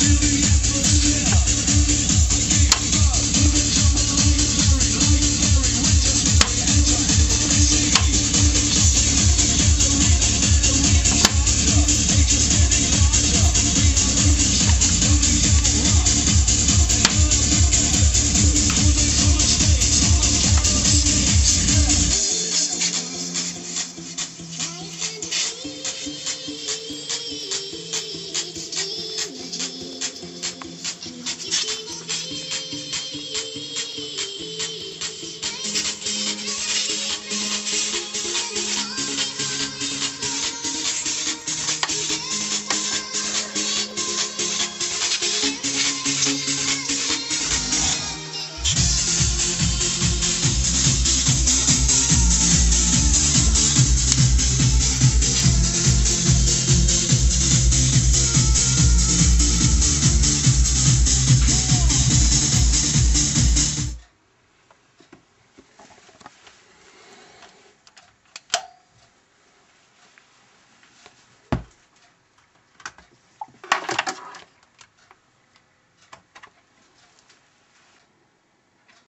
Do the apple, do.